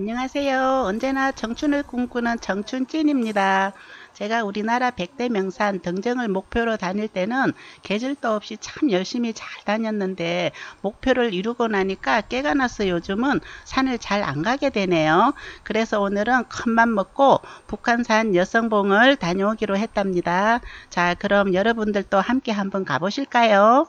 안녕하세요. 언제나 청춘을 꿈꾸는 청춘찐입니다. 제가 우리나라 100대 명산 등정을 목표로 다닐 때는 계절도 없이 참 열심히 잘 다녔는데 목표를 이루고 나니까 깨가 나서 요즘은 산을 잘 안 가게 되네요. 그래서 오늘은 큰맘 먹고 북한산 여성봉을 다녀오기로 했답니다. 자 그럼 여러분들도 함께 한번 가보실까요?